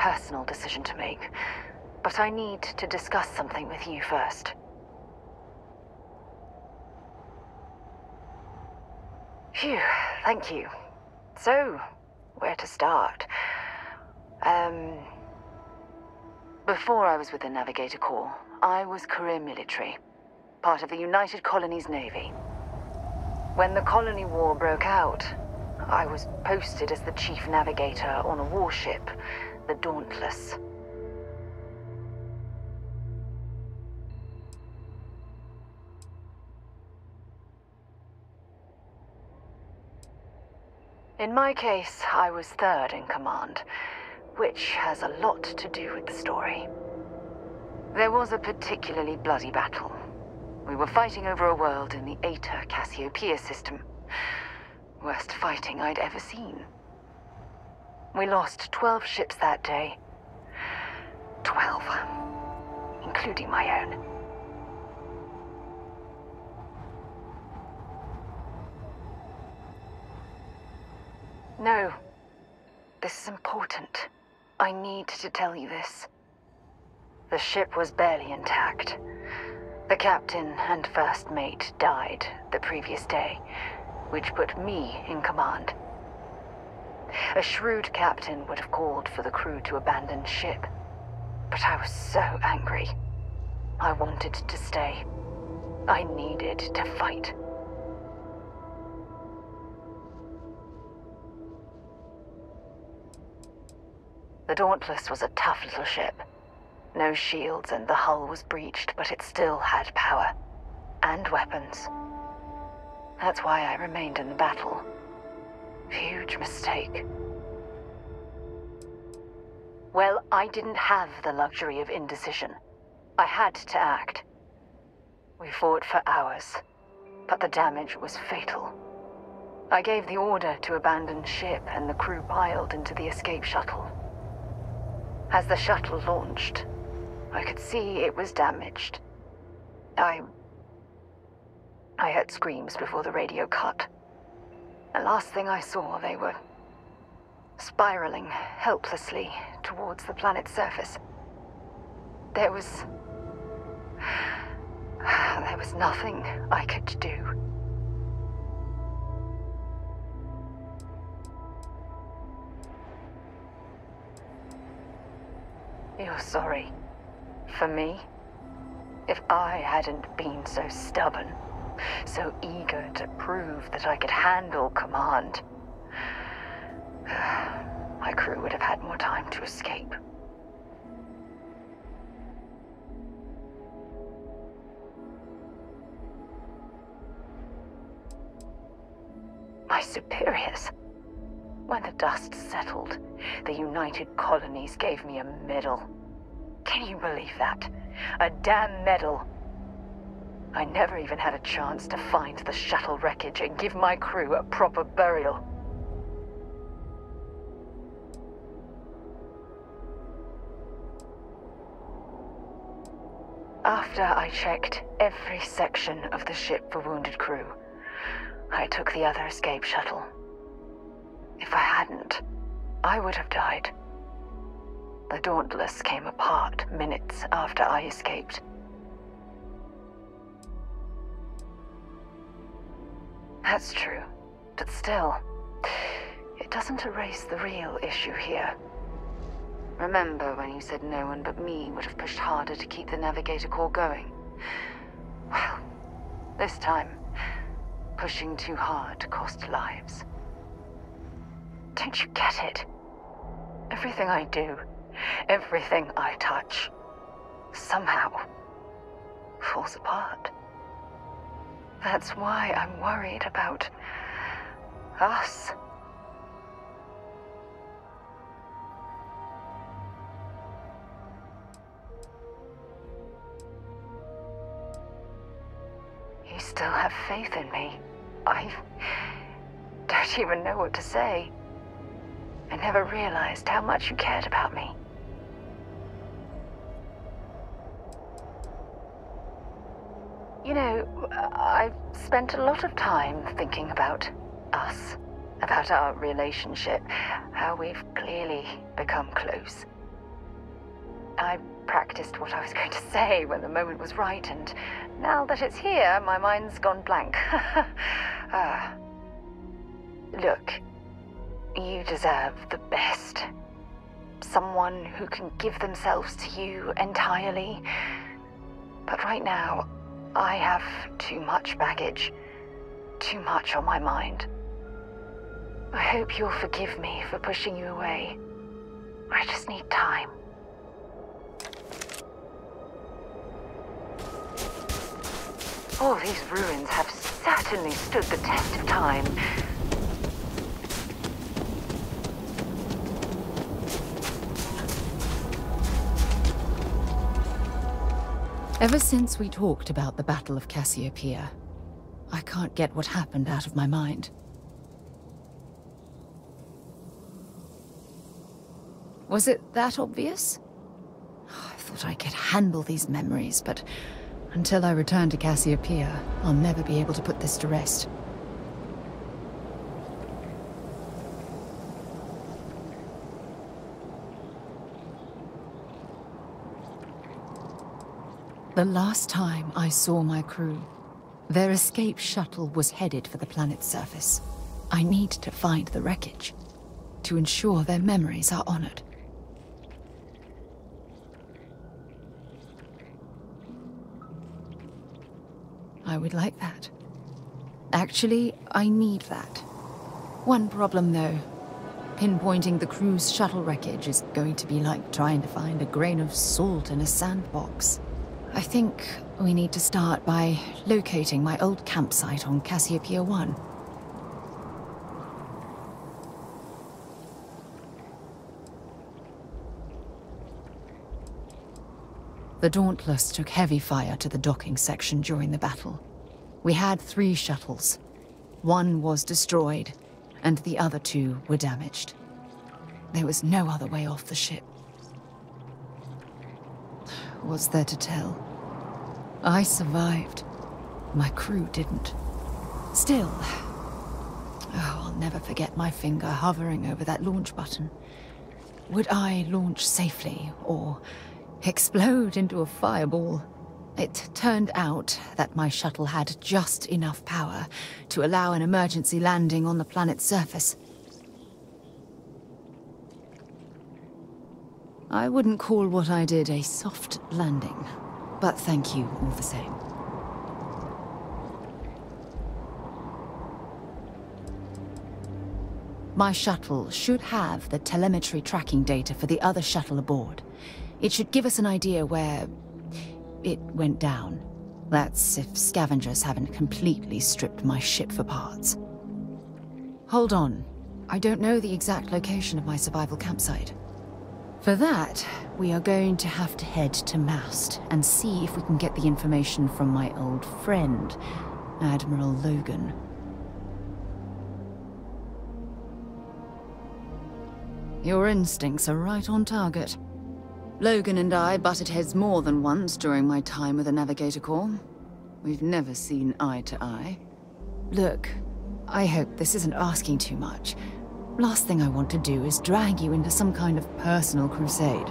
personal decision to make, but I need to discuss something with you first. Phew, thank you. So, where to start? Um... Before I was with the Navigator Corps, I was career military, part of the United Colonies Navy. When the Colony War broke out, I was posted as the chief navigator on a warship, the Dauntless. In my case, I was third in command, which has a lot to do with the story. There was a particularly bloody battle. We were fighting over a world in the Eta Cassiopeia system. Worst fighting I'd ever seen. We lost 12 ships that day. 12. Including my own. No. This is important. I need to tell you this. The ship was barely intact. The captain and first mate died the previous day, which put me in command. A shrewd captain would have called for the crew to abandon ship, but I was so angry. I wanted to stay. I needed to fight. The Dauntless was a tough little ship. No shields and the hull was breached, but it still had power. And weapons. That's why I remained in the battle. Huge mistake. Well, I didn't have the luxury of indecision. I had to act. We fought for hours, but the damage was fatal. I gave the order to abandon ship and the crew piled into the escape shuttle. As the shuttle launched, I could see it was damaged. I I heard screams before the radio cut. The last thing I saw, they were spiraling helplessly towards the planet's surface. There was. There was nothing I could do. You're sorry. For me? If I hadn't been so stubborn so eager to prove that I could handle command. My crew would have had more time to escape. My superiors. When the dust settled, the United Colonies gave me a medal. Can you believe that? A damn medal I never even had a chance to find the shuttle wreckage and give my crew a proper burial. After I checked every section of the ship for wounded crew, I took the other escape shuttle. If I hadn't, I would have died. The Dauntless came apart minutes after I escaped. That's true. But still, it doesn't erase the real issue here. Remember when you said no one but me would have pushed harder to keep the Navigator Corps going? Well, this time, pushing too hard cost lives. Don't you get it? Everything I do, everything I touch, somehow falls apart. That's why I'm worried about us. You still have faith in me. I don't even know what to say. I never realized how much you cared about me. You know, I've spent a lot of time thinking about us. about our relationship, how we've clearly become close. I practiced what I was going to say when the moment was right, and now that it's here, my mind's gone blank. uh, look, you deserve the best. Someone who can give themselves to you entirely. But right now, I have too much baggage. Too much on my mind. I hope you'll forgive me for pushing you away. I just need time. All these ruins have certainly stood the test of time. Ever since we talked about the Battle of Cassiopeia, I can't get what happened out of my mind. Was it that obvious? I thought I could handle these memories, but until I return to Cassiopeia, I'll never be able to put this to rest. The last time I saw my crew, their escape shuttle was headed for the planet's surface. I need to find the wreckage to ensure their memories are honored. I would like that. Actually, I need that. One problem, though. Pinpointing the crew's shuttle wreckage is going to be like trying to find a grain of salt in a sandbox. I think we need to start by locating my old campsite on Cassiopeia 1. The Dauntless took heavy fire to the docking section during the battle. We had three shuttles. One was destroyed, and the other two were damaged. There was no other way off the ship. What's there to tell? I survived. My crew didn't. Still, oh, I'll never forget my finger hovering over that launch button. Would I launch safely, or explode into a fireball? It turned out that my shuttle had just enough power to allow an emergency landing on the planet's surface. I wouldn't call what I did a soft landing, but thank you all the same. My shuttle should have the telemetry tracking data for the other shuttle aboard. It should give us an idea where it went down. That's if scavengers haven't completely stripped my ship for parts. Hold on. I don't know the exact location of my survival campsite. For that, we are going to have to head to Mast and see if we can get the information from my old friend, Admiral Logan. Your instincts are right on target. Logan and I butted heads more than once during my time with the Navigator Corps. We've never seen eye to eye. Look, I hope this isn't asking too much, Last thing I want to do is drag you into some kind of personal crusade.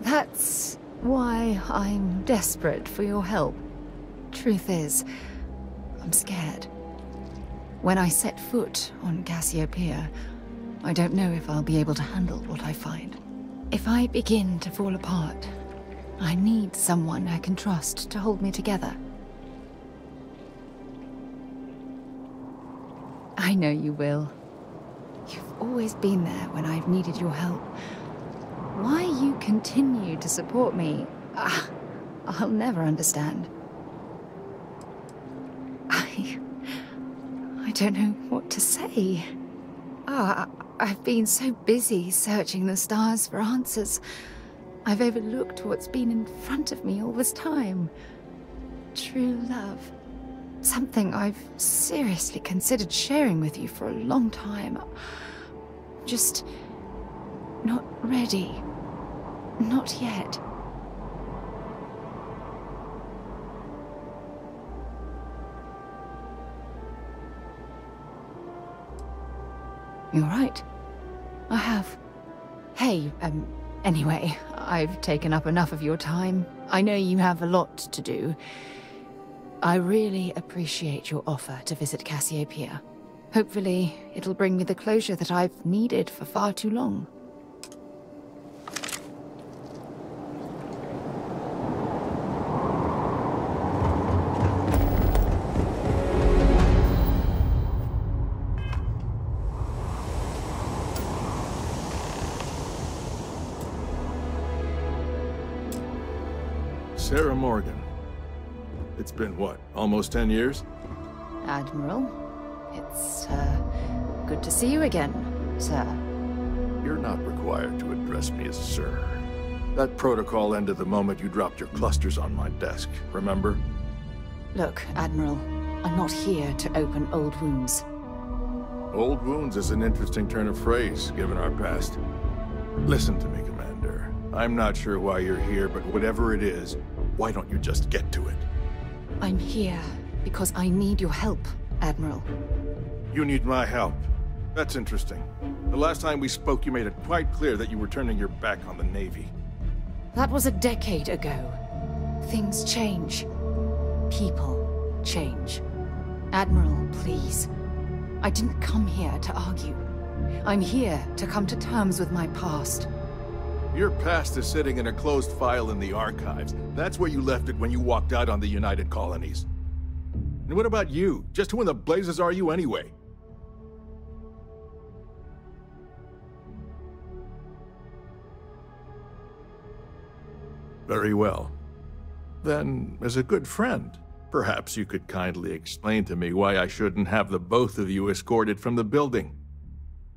That's why I'm desperate for your help. Truth is, I'm scared. When I set foot on Cassiopeia, I don't know if I'll be able to handle what I find. If I begin to fall apart, I need someone I can trust to hold me together. I know you will. You've always been there when I've needed your help. Why you continue to support me, ah, I'll never understand. I... I don't know what to say. Ah, I've been so busy searching the stars for answers. I've overlooked what's been in front of me all this time. True love. Something I've seriously considered sharing with you for a long time. Just not ready. Not yet. You're right. I have. Hey, um, anyway, I've taken up enough of your time. I know you have a lot to do. I really appreciate your offer to visit Cassiopeia. Hopefully, it'll bring me the closure that I've needed for far too long. Been what, almost 10 years? Admiral, it's, uh, good to see you again, sir. You're not required to address me as sir. That protocol ended the moment you dropped your clusters on my desk, remember? Look, Admiral, I'm not here to open old wounds. Old wounds is an interesting turn of phrase, given our past. Listen to me, Commander. I'm not sure why you're here, but whatever it is, why don't you just get to it? I'm here because I need your help, Admiral. You need my help. That's interesting. The last time we spoke, you made it quite clear that you were turning your back on the Navy. That was a decade ago. Things change. People change. Admiral, please. I didn't come here to argue. I'm here to come to terms with my past. Your past is sitting in a closed file in the archives. That's where you left it when you walked out on the United Colonies. And what about you? Just who in the blazes are you anyway? Very well. Then, as a good friend, perhaps you could kindly explain to me why I shouldn't have the both of you escorted from the building.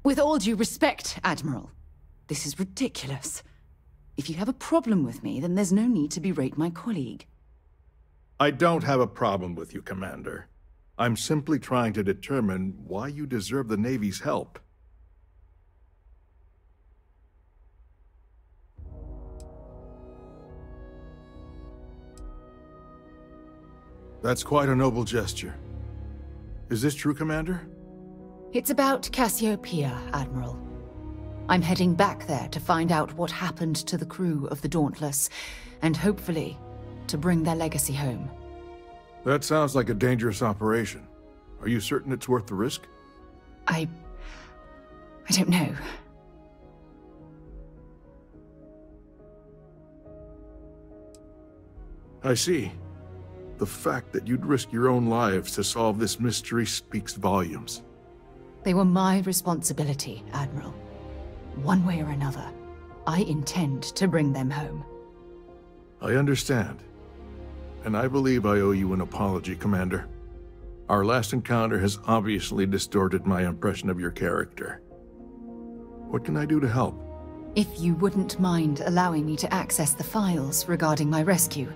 With all due respect, Admiral, this is ridiculous. If you have a problem with me, then there's no need to berate my colleague. I don't have a problem with you, Commander. I'm simply trying to determine why you deserve the Navy's help. That's quite a noble gesture. Is this true, Commander? It's about Cassiopeia, Admiral. I'm heading back there to find out what happened to the crew of the Dauntless, and hopefully, to bring their legacy home. That sounds like a dangerous operation. Are you certain it's worth the risk? I... I don't know. I see. The fact that you'd risk your own lives to solve this mystery speaks volumes. They were my responsibility, Admiral. One way or another, I intend to bring them home. I understand. And I believe I owe you an apology, Commander. Our last encounter has obviously distorted my impression of your character. What can I do to help? If you wouldn't mind allowing me to access the files regarding my rescue,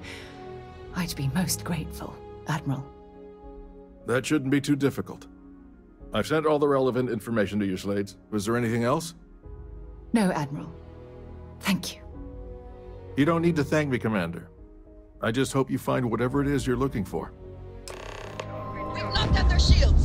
I'd be most grateful, Admiral. That shouldn't be too difficult. I've sent all the relevant information to you, Slades. Was there anything else? No, Admiral. Thank you. You don't need to thank me, Commander. I just hope you find whatever it is you're looking for. We've knocked out their shields!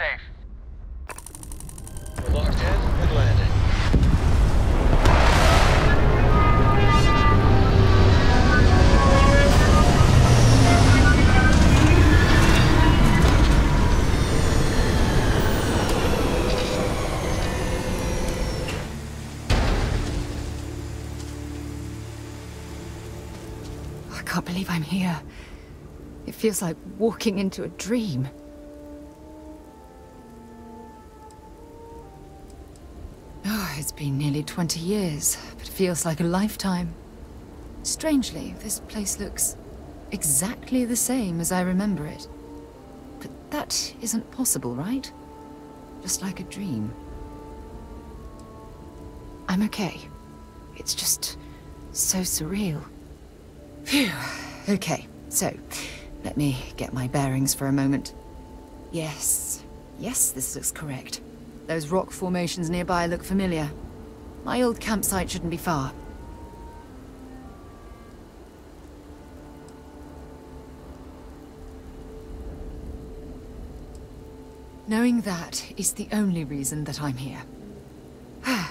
Safe. We're locked in and landing. I can't believe I'm here. It feels like walking into a dream. Been nearly 20 years, but it feels like a lifetime. Strangely, this place looks exactly the same as I remember it. But that isn't possible, right? Just like a dream. I'm okay. It's just so surreal. Phew. Okay, so let me get my bearings for a moment. Yes, yes, this looks correct. Those rock formations nearby look familiar. My old campsite shouldn't be far. Knowing that is the only reason that I'm here.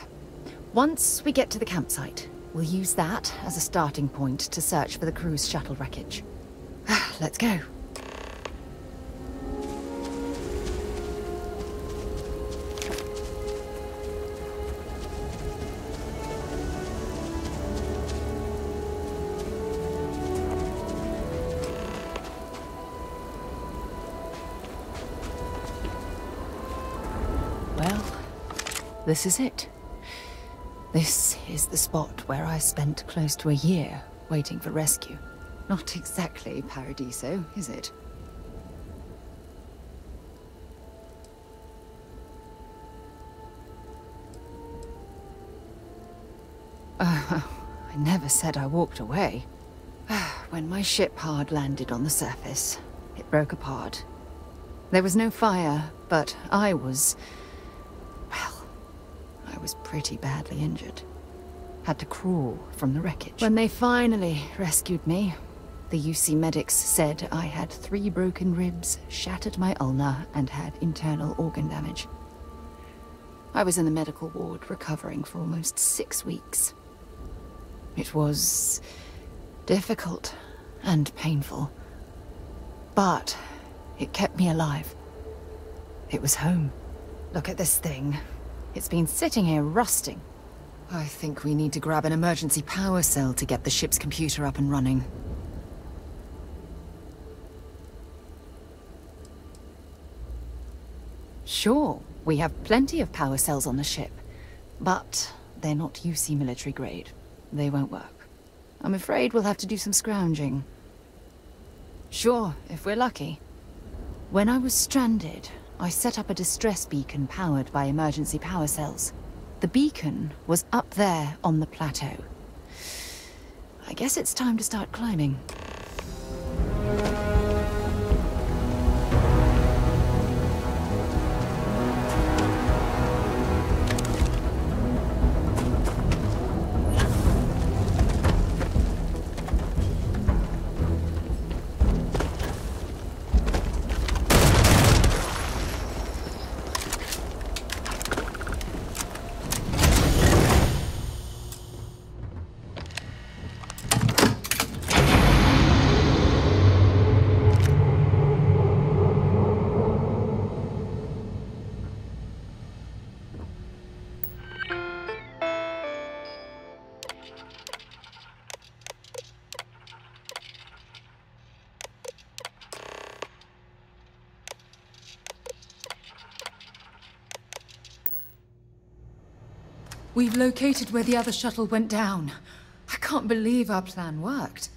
Once we get to the campsite, we'll use that as a starting point to search for the crew's shuttle wreckage. Let's go. This is it. This is the spot where I spent close to a year waiting for rescue. Not exactly Paradiso, is it? Uh, I never said I walked away. when my ship hard landed on the surface, it broke apart. There was no fire, but I was... pretty badly injured. Had to crawl from the wreckage. When they finally rescued me, the UC medics said I had three broken ribs, shattered my ulna, and had internal organ damage. I was in the medical ward recovering for almost six weeks. It was difficult and painful, but it kept me alive. It was home. Look at this thing. It's been sitting here rusting. I think we need to grab an emergency power cell to get the ship's computer up and running. Sure, we have plenty of power cells on the ship, but they're not UC military grade. They won't work. I'm afraid we'll have to do some scrounging. Sure, if we're lucky. When I was stranded, I set up a distress beacon powered by emergency power cells. The beacon was up there on the plateau. I guess it's time to start climbing. We've located where the other shuttle went down. I can't believe our plan worked.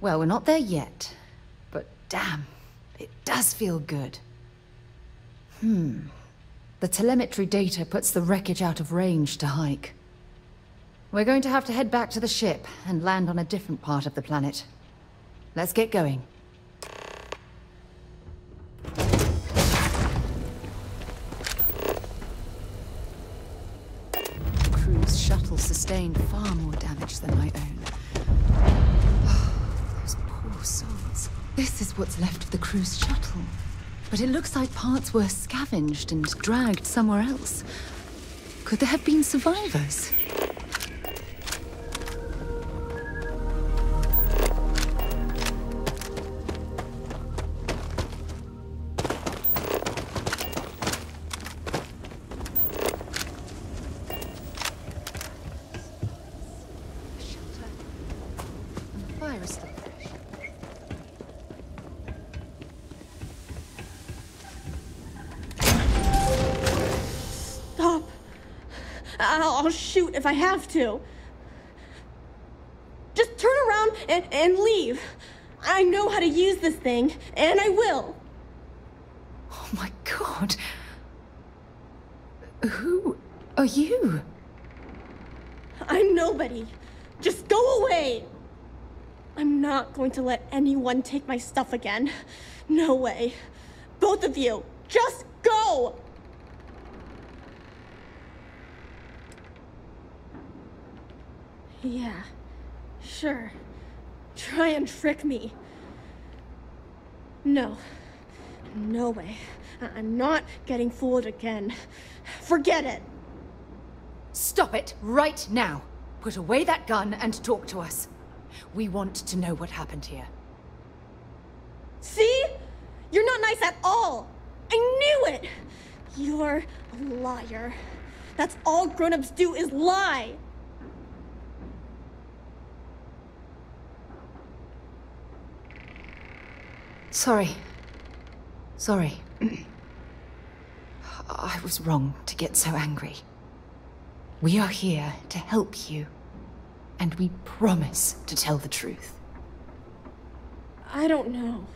Well, we're not there yet. But damn, it does feel good. Hmm. The telemetry data puts the wreckage out of range to hike. We're going to have to head back to the ship and land on a different part of the planet. Let's get going. What's left of the crew's shuttle. But it looks like parts were scavenged and dragged somewhere else. Could there have been survivors? If I have to. Just turn around and, and leave. I know how to use this thing, and I will. Oh my god. Who are you? I'm nobody. Just go away. I'm not going to let anyone take my stuff again. No way. Both of you, just go! Yeah, sure. Try and trick me. No. No way. I- I'm not getting fooled again. Forget it. Stop it right now. Put away that gun and talk to us. We want to know what happened here. See? You're not nice at all. I knew it. You're a liar. That's all grown-ups do is lie. Sorry. Sorry. I was wrong to get so angry. We are here to help you. And we promise to tell the truth. I don't know.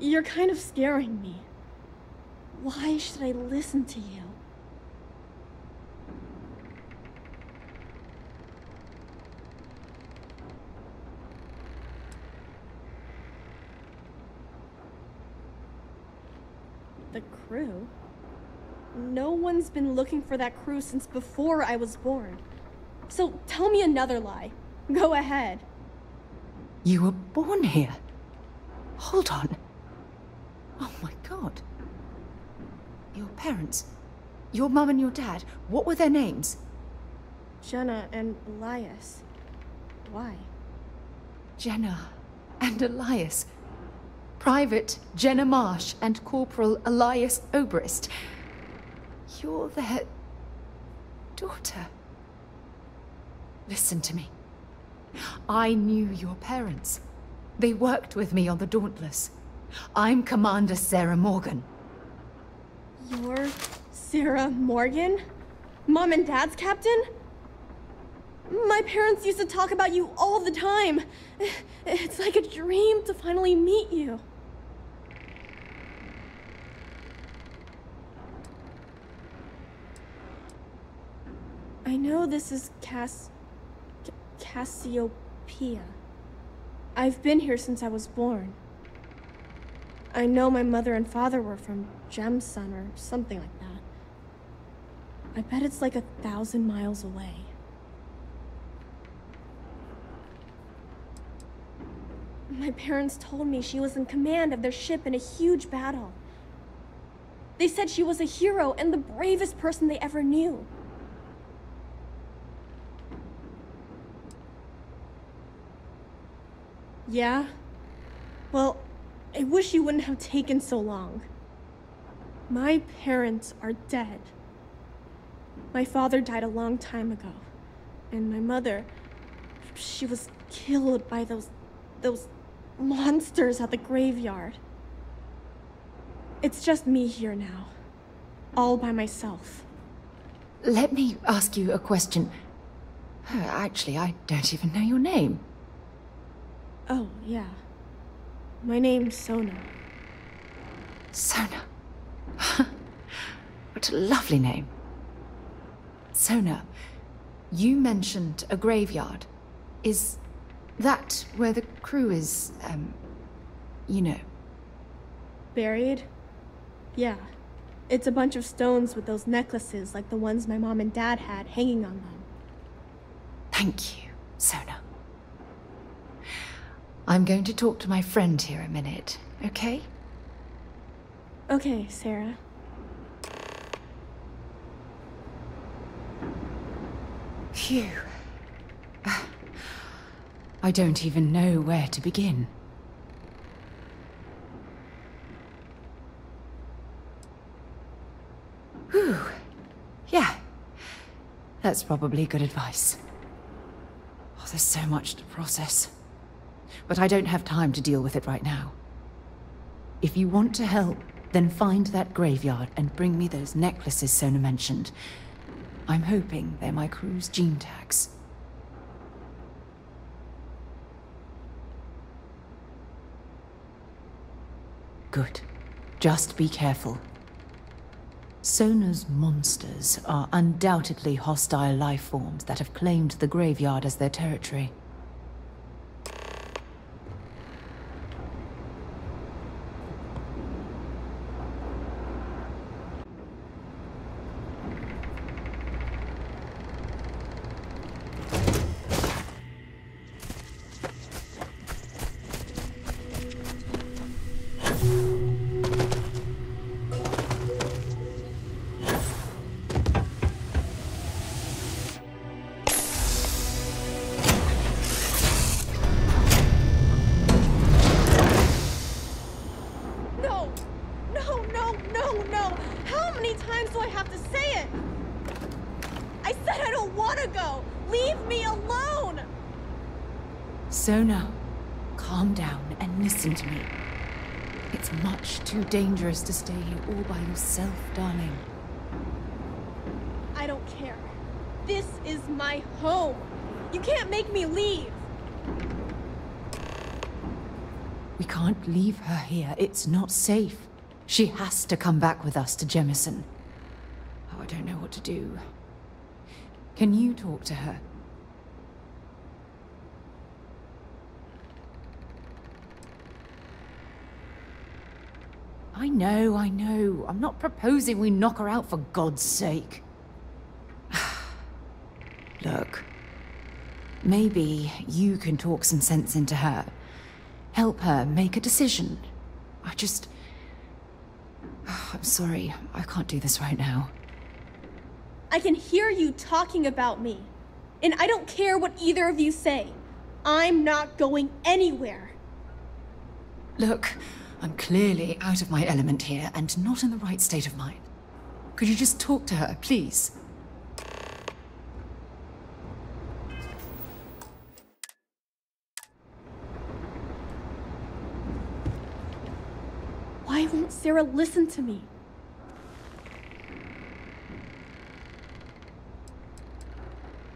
You're kind of scaring me. Why should I listen to you? The crew? No one's been looking for that crew since before I was born. So tell me another lie. Go ahead. You were born here. Hold on. Oh my god. Your parents. Your mum and your dad. What were their names? Jenna and Elias. Why? Jenna and Elias. Private Jenna Marsh and Corporal Elias Obrist. You're their daughter. Listen to me. I knew your parents. They worked with me on the Dauntless. I'm Commander Sarah Morgan. You're Sarah Morgan? Mom and Dad's captain? My parents used to talk about you all the time. It's like a dream to finally meet you. I know this is Cass... Cassiopeia. I've been here since I was born. I know my mother and father were from Jemison or something like that. I bet it's like a thousand miles away. My parents told me she was in command of their ship in a huge battle. They said she was a hero and the bravest person they ever knew. Yeah? Well, I wish you wouldn't have taken so long. My parents are dead. My father died a long time ago. And my mother, she was killed by those those monsters at the graveyard. It's just me here now. All by myself. Let me ask you a question. Actually, I don't even know your name. Oh, yeah. My name's Sona. Sona. what a lovely name. Sona, you mentioned a graveyard. Is that where the crew is, um, you know? Buried? Yeah. It's a bunch of stones with those necklaces like the ones my mom and dad had hanging on them. Thank you, Sona. I'm going to talk to my friend here a minute, okay? Okay, Sarah. Phew. I don't even know where to begin. Whew. Yeah. That's probably good advice. Oh, there's so much to process. But I don't have time to deal with it right now. If you want to help, then find that graveyard and bring me those necklaces Sona mentioned. I'm hoping they're my crew's genetags. Good. Just be careful. Sona's monsters are undoubtedly hostile life forms that have claimed the graveyard as their territory. Dangerous to stay here all by yourself, darling. I don't care. This is my home. You can't make me leave. We can't leave her here. It's not safe. She has to come back with us to Jemison. Oh, I don't know what to do. Can you talk to her? I know, I know. I'm not proposing we knock her out for God's sake. Look, maybe you can talk some sense into her. Help her make a decision. I just... I'm sorry, I can't do this right now. I can hear you talking about me. And I don't care what either of you say. I'm not going anywhere. Look, I'm clearly out of my element here and not in the right state of mind. Could you just talk to her, please? Why won't Sarah listen to me?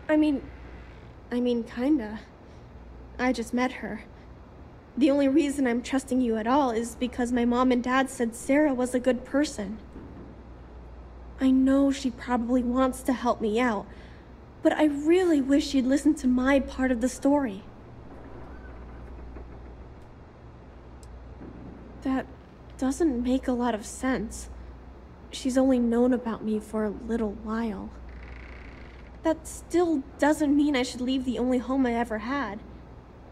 I mean, I mean, kinda. I just met her. The only reason I'm trusting you at all is because my mom and dad said Sarah was a good person. I know she probably wants to help me out, but I really wish she'd listen to my part of the story. That doesn't make a lot of sense. She's only known about me for a little while. That still doesn't mean I should leave the only home I ever had,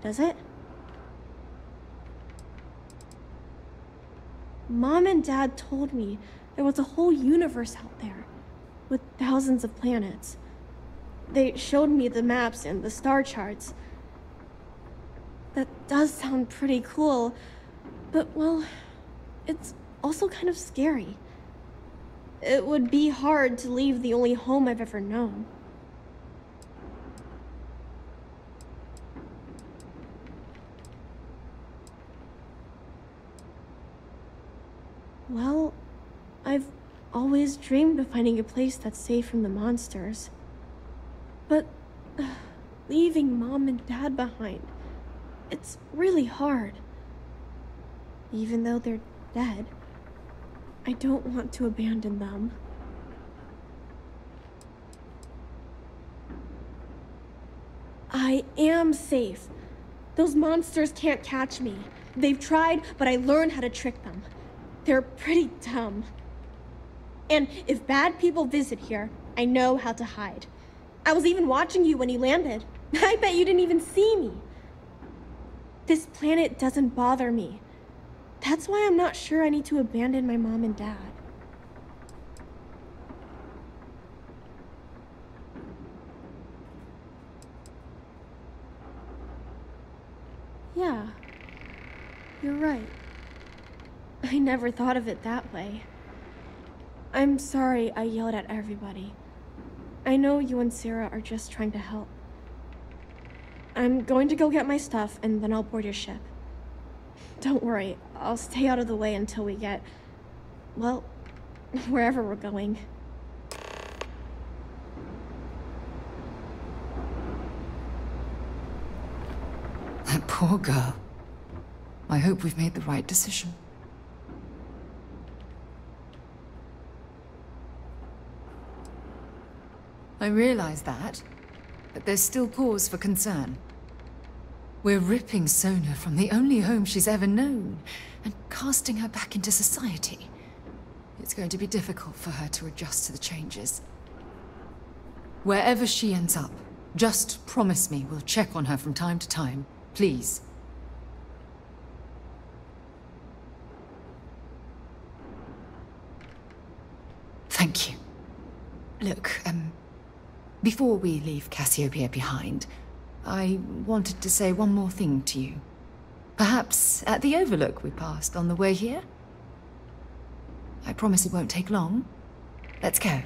does it? Mom and Dad told me there was a whole universe out there with thousands of planets. They showed me the maps and the star charts. That does sound pretty cool, but well, it's also kind of scary. It would be hard to leave the only home I've ever known. Well, I've always dreamed of finding a place that's safe from the monsters. But leaving mom and dad behind, it's really hard. Even though they're dead, I don't want to abandon them. I am safe. Those monsters can't catch me. They've tried, but I learned how to trick them. They're pretty dumb. And if bad people visit here, I know how to hide. I was even watching you when you landed. I bet you didn't even see me. This planet doesn't bother me. That's why I'm not sure I need to abandon my mom and dad. Yeah, you're right. I never thought of it that way. I'm sorry I yelled at everybody. I know you and Sarah are just trying to help. I'm going to go get my stuff and then I'll board your ship. Don't worry, I'll stay out of the way until we get. well, wherever we're going. That poor girl. I hope we've made the right decision. I realize that, but there's still cause for concern. We're ripping Sona from the only home she's ever known and casting her back into society. It's going to be difficult for her to adjust to the changes. Wherever she ends up, just promise me we'll check on her from time to time, please. Thank you. Look, um, before we leave Cassiopeia behind, I wanted to say one more thing to you. Perhaps at the overlook we passed on the way here? I promise it won't take long. Let's go.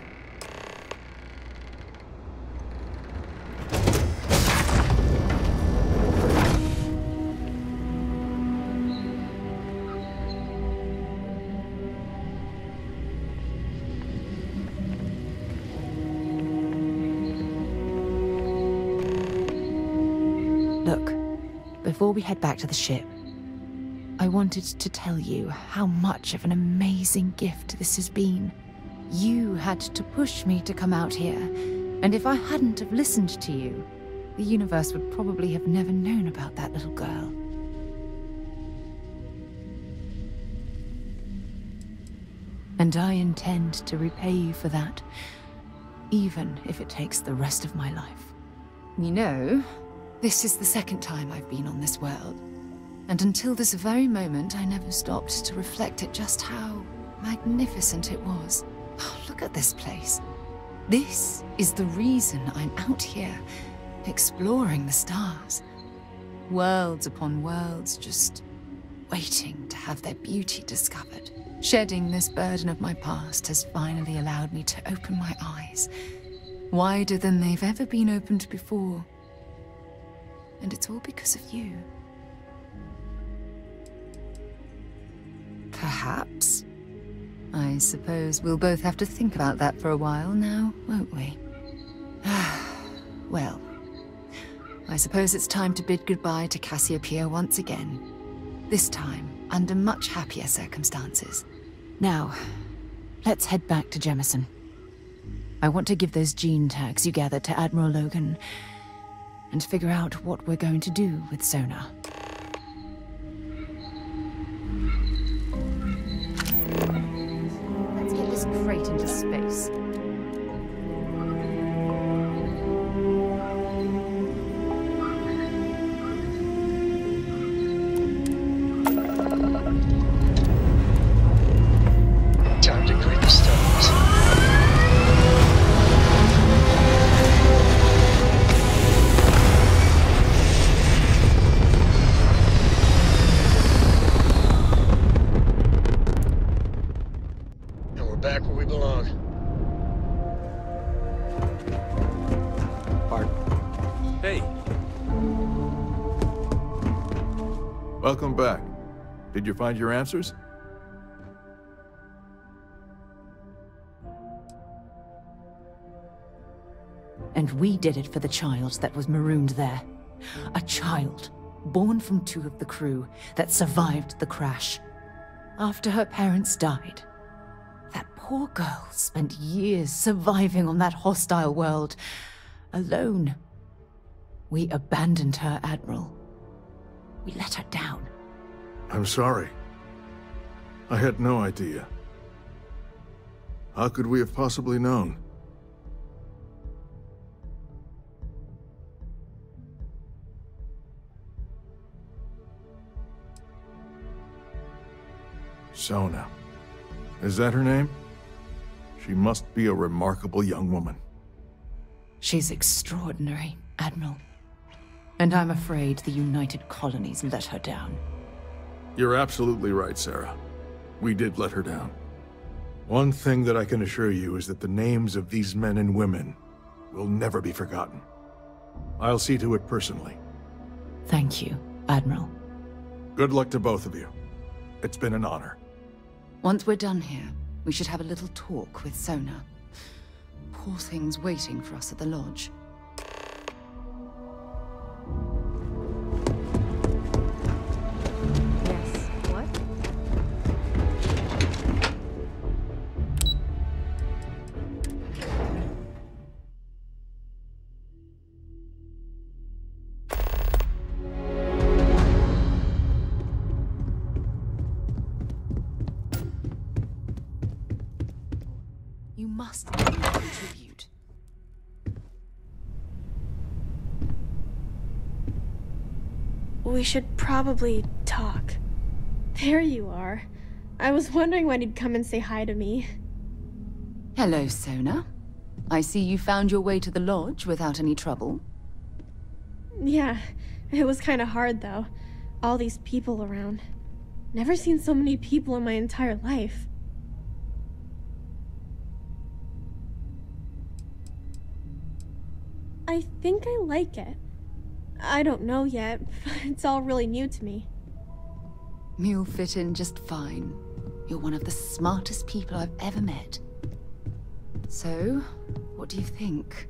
Head back to the ship, I wanted to tell you how much of an amazing gift this has been. You had to push me to come out here, and if I hadn't have listened to you, the universe would probably have never known about that little girl. And I intend to repay you for that, even if it takes the rest of my life. You know, this is the second time I've been on this world. And until this very moment, I never stopped to reflect at just how magnificent it was. Oh, look at this place. This is the reason I'm out here, exploring the stars. Worlds upon worlds, just waiting to have their beauty discovered. Shedding this burden of my past has finally allowed me to open my eyes, wider than they've ever been opened before. And it's all because of you. Perhaps. I suppose we'll both have to think about that for a while now, won't we? well, I suppose it's time to bid goodbye to Cassiopeia once again. This time, under much happier circumstances. Now, let's head back to Jemison. I want to give those genetags you gathered to Admiral Logan and figure out what we're going to do with Sona. Did you find your answers? And we did it for the child that was marooned there. A child, born from two of the crew, that survived the crash. After her parents died, that poor girl spent years surviving on that hostile world, alone. We abandoned her, Admiral. We let her down. I'm sorry. I had no idea. How could we have possibly known? Sona. Is that her name? She must be a remarkable young woman. She's extraordinary, Admiral. And I'm afraid the United Colonies let her down. You're absolutely right, Sarah. We did let her down. One thing that I can assure you is that the names of these men and women will never be forgotten. I'll see to it personally. Thank you, Admiral. Good luck to both of you. It's been an honor. Once we're done here, we should have a little talk with Sona. Poor thing's waiting for us at the lodge. Should probably talk. There you are. I was wondering when you'd come and say hi to me. Hello, Sona. I see you found your way to the lodge without any trouble. Yeah, it was kind of hard though. All these people around. Never seen so many people in my entire life. I think I like it. I don't know yet. It's all really new to me. You'll fit in just fine. You're one of the smartest people I've ever met. So, what do you think?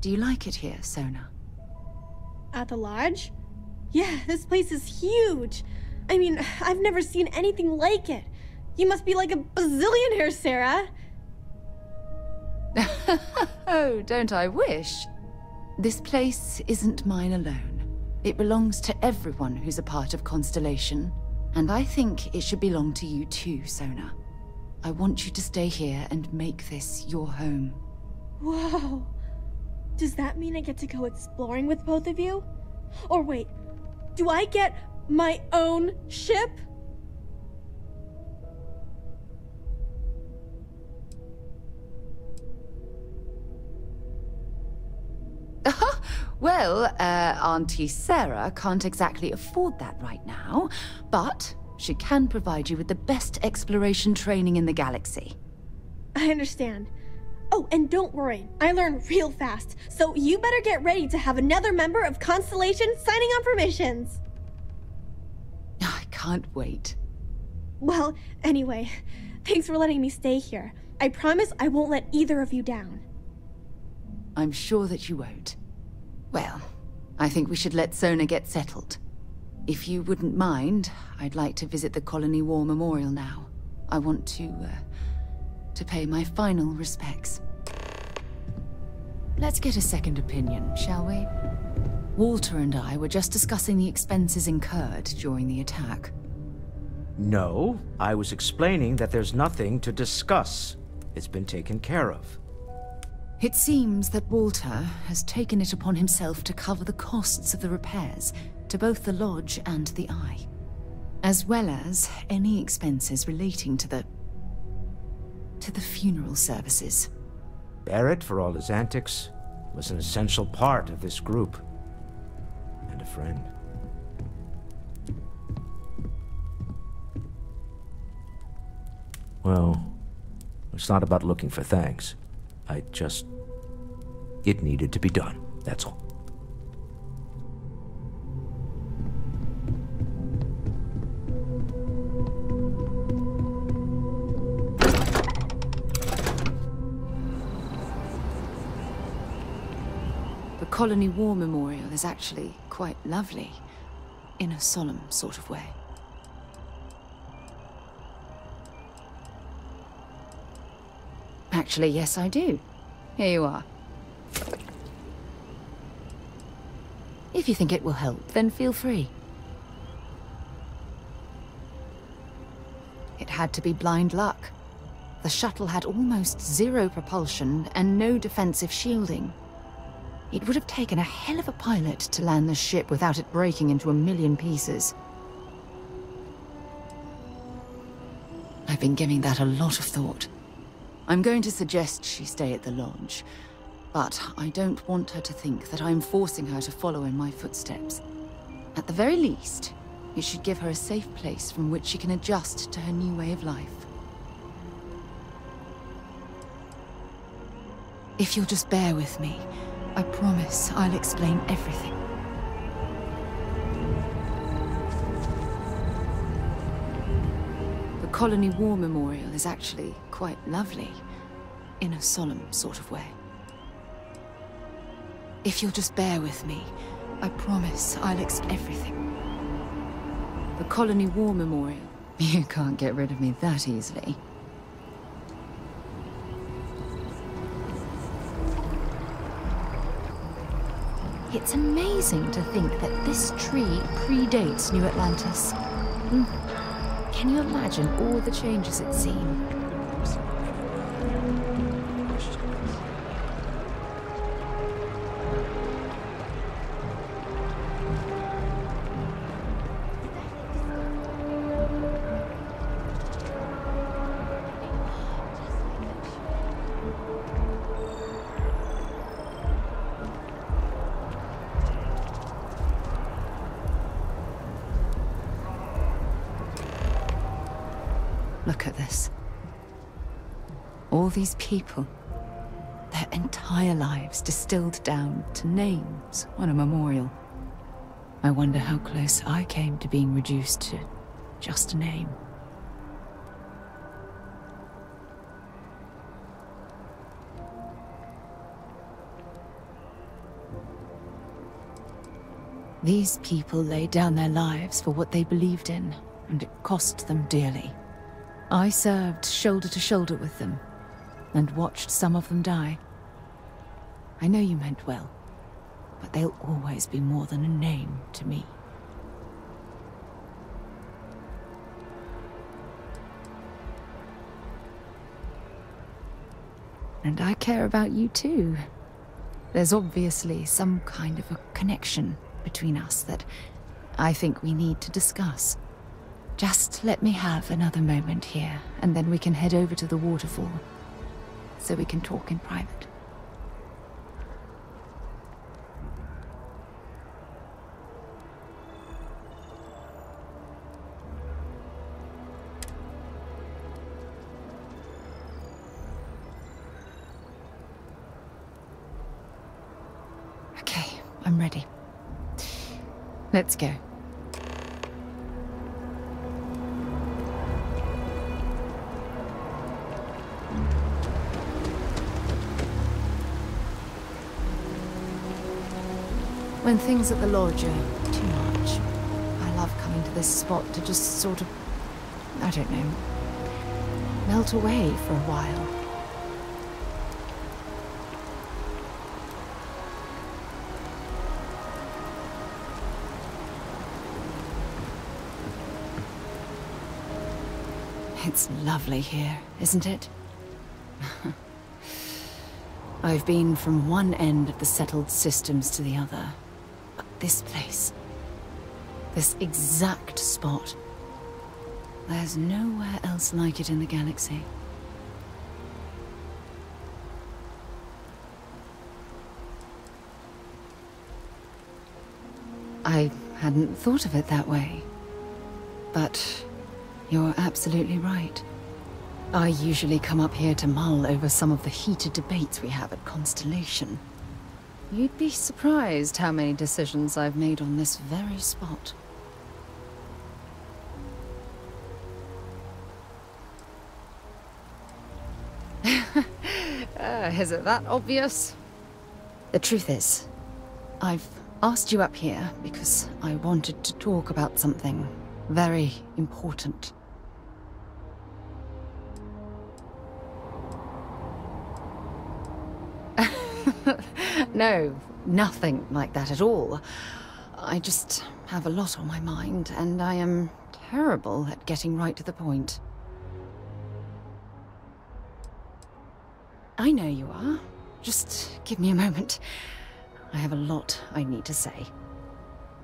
Do you like it here, Sona? At the lodge? Yeah, this place is huge. I mean, I've never seen anything like it. You must be like a bazillionaire, Sarah. oh, don't I wish? This place isn't mine alone. It belongs to everyone who's a part of Constellation. And I think it should belong to you too, Sona. I want you to stay here and make this your home. Whoa. Does that mean I get to go exploring with both of you? Or wait, do I get my own ship? well, uh, Auntie Sarah can't exactly afford that right now, but she can provide you with the best exploration training in the galaxy. I understand. Oh, and don't worry, I learn real fast, so you better get ready to have another member of Constellation signing on for missions. I can't wait. Well, anyway, thanks for letting me stay here. I promise I won't let either of you down. I'm sure that you won't. Well, I think we should let Sona get settled. If you wouldn't mind, I'd like to visit the Colony War Memorial now. I want to, uh, to pay my final respects. Let's get a second opinion, shall we? Walter and I were just discussing the expenses incurred during the attack. No, I was explaining that there's nothing to discuss. It's been taken care of. It seems that Walter has taken it upon himself to cover the costs of the repairs to both the lodge and the Eye, as well as any expenses relating to the... to the funeral services. Barrett, for all his antics, was an essential part of this group. And a friend. Well, it's not about looking for thanks. I just... It needed to be done, that's all. The Colony War Memorial is actually quite lovely, in a solemn sort of way. Actually, yes, I do. Here you are. If you think it will help, then feel free. It had to be blind luck. The shuttle had almost zero propulsion and no defensive shielding. It would have taken a hell of a pilot to land the ship without it breaking into a million pieces. I've been giving that a lot of thought. I'm going to suggest she stay at the lodge, but I don't want her to think that I'm forcing her to follow in my footsteps. At the very least, it should give her a safe place from which she can adjust to her new way of life. If you'll just bear with me, I promise I'll explain everything. The Colony War Memorial is actually quite lovely, in a solemn sort of way. If you'll just bear with me, I promise I'll explain everything. The Colony War Memorial. You can't get rid of me that easily. It's amazing to think that this tree predates New Atlantis. Mm. Can you imagine all the changes it's seen? Look at this. All these people. Their entire lives distilled down to names on a memorial. I wonder how close I came to being reduced to just a name. These people laid down their lives for what they believed in, and it cost them dearly. I served shoulder to shoulder with them, and watched some of them die. I know you meant well, but they'll always be more than a name to me. And I care about you too. There's obviously some kind of a connection between us that I think we need to discuss. Just let me have another moment here, and then we can head over to the waterfall. So we can talk in private. Okay, I'm ready. Let's go. When things at the lodge are too much, I love coming to this spot to just sort of, I don't know, melt away for a while. It's lovely here, isn't it? I've been from one end of the settled systems to the other. This place, this exact spot, there's nowhere else like it in the galaxy. I hadn't thought of it that way. But you're absolutely right. I usually come up here to mull over some of the heated debates we have at Constellation. You'd be surprised how many decisions I've made on this very spot. uh, is it that obvious? The truth is, I've asked you up here because I wanted to talk about something very important. no, nothing like that at all. I just have a lot on my mind, and I am terrible at getting right to the point. I know you are. Just give me a moment. I have a lot I need to say.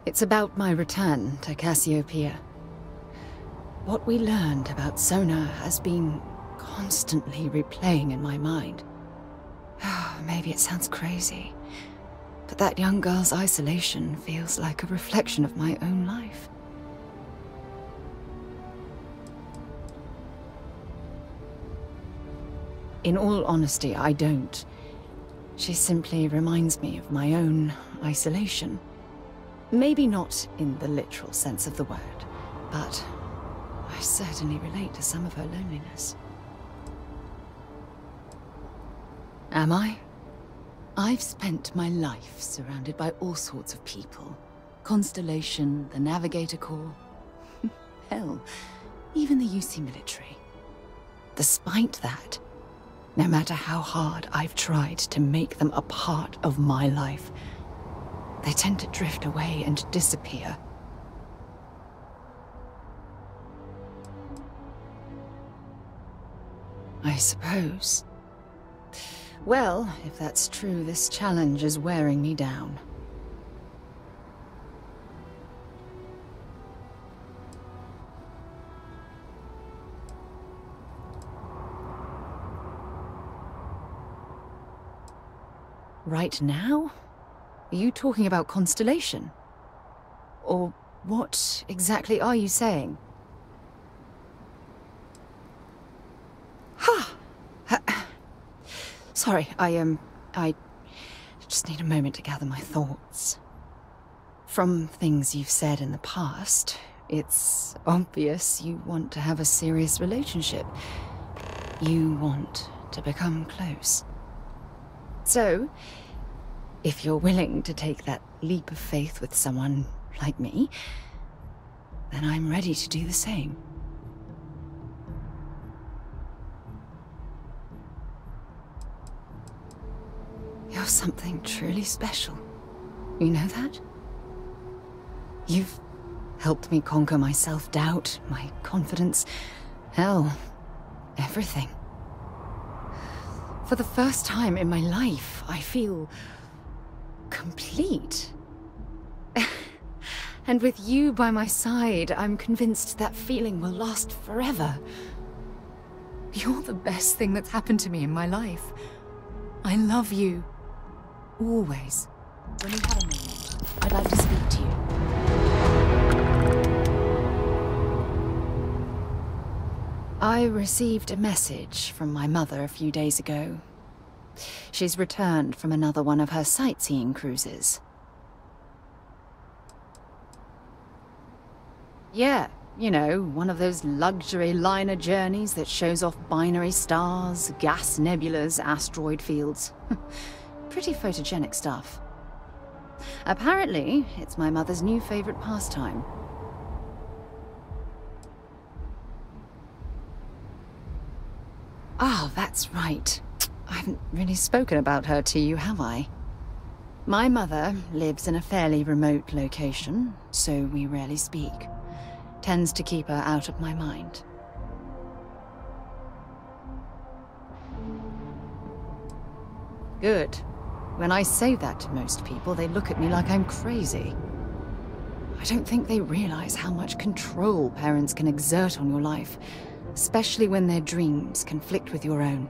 It's about my return to Cassiopeia. What we learned about Sona has been constantly replaying in my mind. Oh, maybe it sounds crazy, but that young girl's isolation feels like a reflection of my own life. In all honesty, I don't. She simply reminds me of my own isolation. Maybe not in the literal sense of the word, but I certainly relate to some of her loneliness. Am I? I've spent my life surrounded by all sorts of people. Constellation, the Navigator Corps. Hell, even the UC military. Despite that, no matter how hard I've tried to make them a part of my life, they tend to drift away and disappear. I suppose. Well, if that's true, this challenge is wearing me down. Right now? Are you talking about Constellation? Or what exactly are you saying? Sorry, I, um, I just need a moment to gather my thoughts. From things you've said in the past, it's obvious you want to have a serious relationship. You want to become close. So, if you're willing to take that leap of faith with someone like me, then I'm ready to do the same. You're something truly special. You know that? You've helped me conquer my self-doubt, my confidence, hell, everything. For the first time in my life, I feel... complete. and with you by my side, I'm convinced that feeling will last forever. You're the best thing that's happened to me in my life. I love you. Always. When you have a moment, I'd like to speak to you. I received a message from my mother a few days ago. She's returned from another one of her sightseeing cruises. Yeah, you know, one of those luxury liner journeys that shows off binary stars, gas nebulas, asteroid fields. Pretty photogenic stuff. Apparently, it's my mother's new favorite pastime. Ah, that's right. I haven't really spoken about her to you, have I? My mother lives in a fairly remote location, so we rarely speak. Tends to keep her out of my mind. Good. When I say that to most people, they look at me like I'm crazy. I don't think they realize how much control parents can exert on your life, especially when their dreams conflict with your own.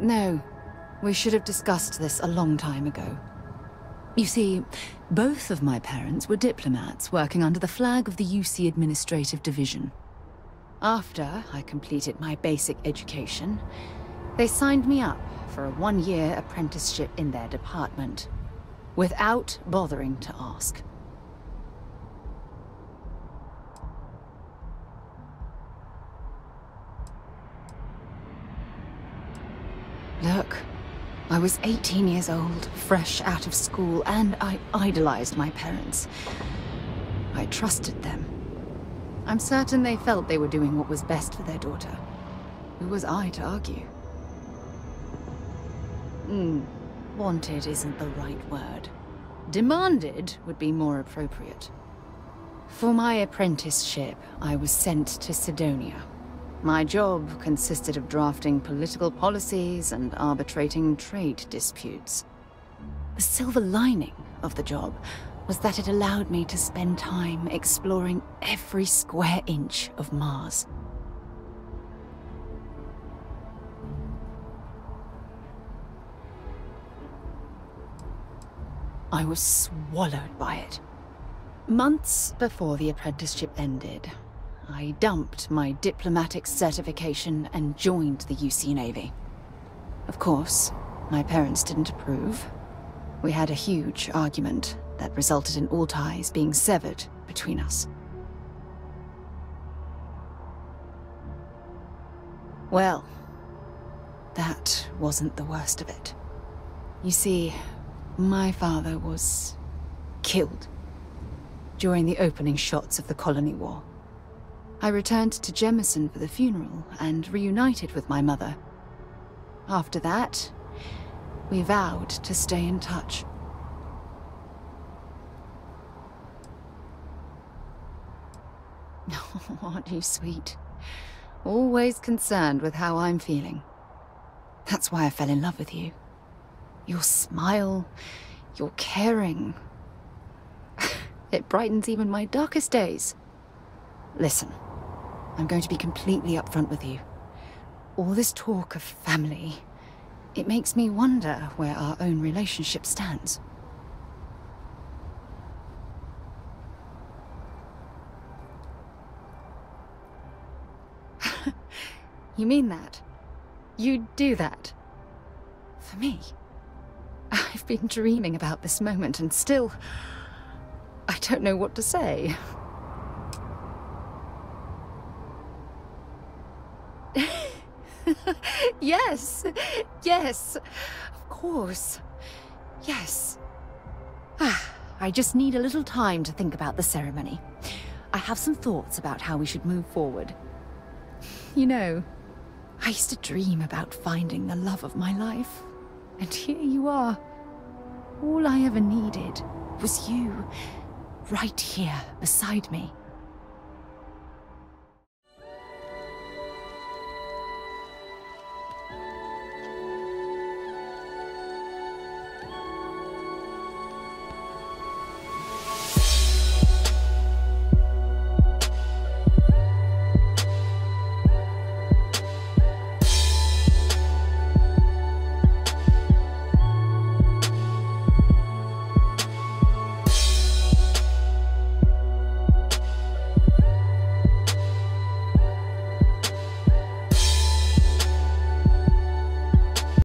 No, we should have discussed this a long time ago. You see, both of my parents were diplomats working under the flag of the UC Administrative Division. After I completed my basic education, they signed me up for a one-year apprenticeship in their department, without bothering to ask. Look, I was 18 years old, fresh out of school, and I idolized my parents. I trusted them. I'm certain they felt they were doing what was best for their daughter. Who was I to argue? Hmm, wanted isn't the right word. Demanded would be more appropriate. For my apprenticeship, I was sent to Sidonia. My job consisted of drafting political policies and arbitrating trade disputes. The silver lining of the job was that it allowed me to spend time exploring every square inch of Mars. I was swallowed by it. Months before the apprenticeship ended, I dumped my diplomatic certification and joined the UC Navy. Of course, my parents didn't approve. We had a huge argument that resulted in all ties being severed between us. Well, that wasn't the worst of it. You see, my father was killed during the opening shots of the Colony War. I returned to Jemison for the funeral and reunited with my mother. After that, we vowed to stay in touch. Aren't you sweet? Always concerned with how I'm feeling. That's why I fell in love with you. Your smile, your caring. it brightens even my darkest days. Listen, I'm going to be completely upfront with you. All this talk of family, it makes me wonder where our own relationship stands. You mean that? You'd do that? For me? I've been dreaming about this moment and still... I don't know what to say. yes, yes, of course. Yes. Ah, I just need a little time to think about the ceremony. I have some thoughts about how we should move forward. You know, I used to dream about finding the love of my life. And here you are. All I ever needed was you, right here beside me.